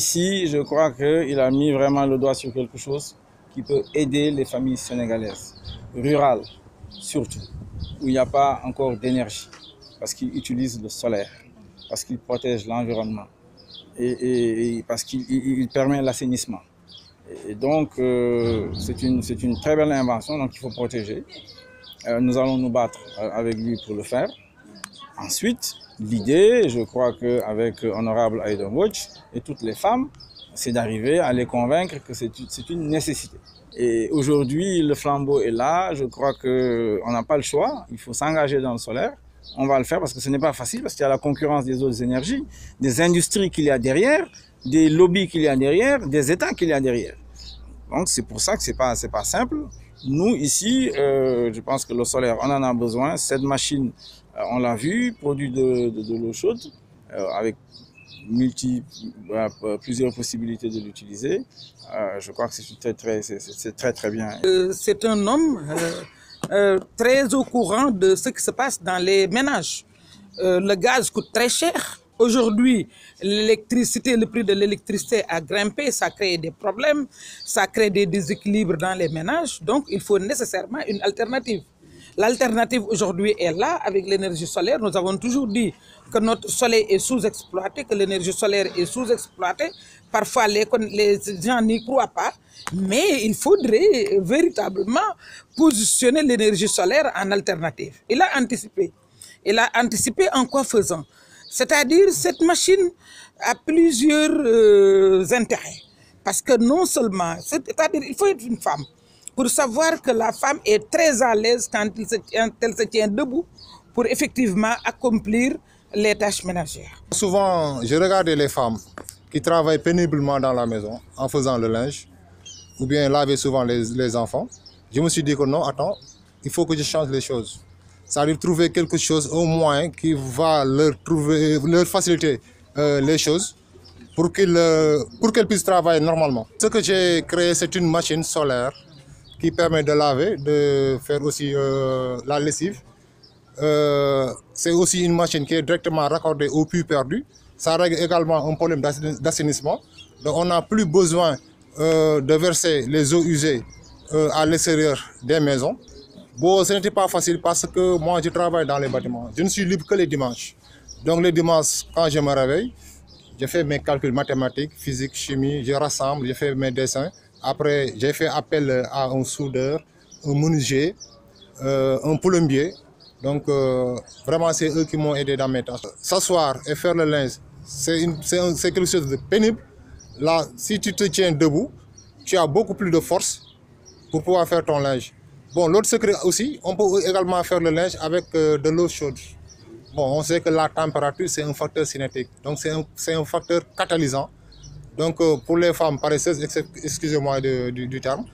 ici, je crois qu'il a mis vraiment le doigt sur quelque chose qui peut aider les familles sénégalaises, rurales surtout, où il n'y a pas encore d'énergie, parce qu'il utilise le solaire, parce qu'il protège l'environnement et, parce qu'il permet l'assainissement. Et donc, euh, c'est une, une très belle invention, donc il faut protéger. Euh, nous allons nous battre euh, avec lui pour le faire. Ensuite, l'idée, je crois qu'avec Honorable Aiden Watch et toutes les femmes, c'est d'arriver à les convaincre que c'est une nécessité. Et aujourd'hui, le flambeau est là. Je crois qu'on n'a pas le choix. Il faut s'engager dans le solaire. On va le faire parce que ce n'est pas facile, parce qu'il y a la concurrence des autres énergies, des industries qu'il y a derrière, des lobbies qu'il y a derrière, des États qu'il y a derrière. Donc c'est pour ça que ce n'est pas, pas simple. Nous, ici, euh, je pense que le solaire, on en a besoin. Cette machine, euh, on l'a vu, produit de, l'eau chaude, euh, avec multi, plusieurs possibilités de l'utiliser. je crois que c'est très, très, très, très bien. c'est un homme très au courant de ce qui se passe dans les ménages. le gaz coûte très cher. Aujourd'hui, l'électricité, le prix de l'électricité a grimpé, ça crée des problèmes, ça crée des déséquilibres dans les ménages. Donc, il faut nécessairement une alternative. L'alternative aujourd'hui est là avec l'énergie solaire. Nous avons toujours dit que notre soleil est sous-exploité, que l'énergie solaire est sous-exploitée. Parfois, les, gens n'y croient pas, mais il faudrait véritablement positionner l'énergie solaire en alternative. Il a anticipé. Il a anticipé en quoi faisant? C'est-à-dire cette machine a plusieurs euh, intérêts. Parce que non seulement, c'est-à-dire il faut être une femme pour savoir que la femme est très à l'aise quand elle se tient debout pour effectivement accomplir les tâches ménagères. Souvent, je regardais les femmes qui travaillent péniblement dans la maison en faisant le linge ou bien laver souvent les, enfants. Je me suis dit que non, attends, il faut que je change les choses ça à trouver quelque chose au moins qui va leur, trouver, leur faciliter euh, les choses euh, pour qu'elles puissent travailler normalement. Ce que j'ai créé, c'est une machine solaire qui permet de laver, de faire aussi euh, la lessive. c'est aussi une machine qui est directement raccordée au puits perdu. Ça règle également un problème d'assainissement. Donc on n'a plus besoin de verser les eaux usées à l'extérieur des maisons. Bon, ce n'était pas facile parce que moi, je travaille dans les bâtiments. Je ne suis libre que les dimanches. Donc, les dimanches, quand je me réveille, je fais mes calculs mathématiques, physique, chimie, je rassemble, je fais mes dessins. Après, j'ai fait appel à un soudeur, un menuisier, euh, un plombier. Donc, euh, vraiment, c'est eux qui m'ont aidé dans mes tâches. S'asseoir et faire le linge, c'est quelque chose de pénible. Là, si tu te tiens debout, tu as beaucoup plus de force pour pouvoir faire ton linge. Bon, l'autre secret aussi, on peut également faire le linge avec euh, de l'eau chaude. Bon, on sait que la température, c'est un facteur cinétique. Donc, c'est un, un, facteur catalysant. Donc, euh, pour les femmes paresseuses, excusez-moi du, terme,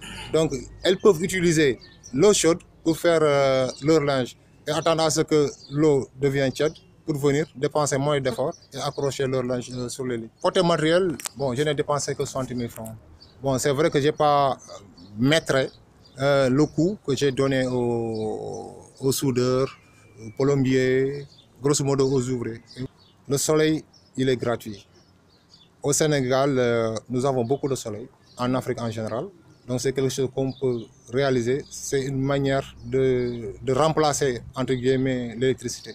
elles peuvent utiliser l'eau chaude pour faire euh, leur linge et attendre à ce que l'eau devienne tiède pour venir dépenser moins d'efforts et accrocher leur linge sur le lit. Côté matériel, bon, je n'ai dépensé que 60 000 francs. Bon, c'est vrai que je n'ai pas maîtrisé euh, le coût que j'ai donné aux, soudeurs, aux plombiers, grosso modo aux ouvriers. Le soleil, il est gratuit. Au Sénégal, euh, nous avons beaucoup de soleil, en Afrique en général. Donc c'est quelque chose qu'on peut réaliser. C'est une manière de, remplacer, l'électricité.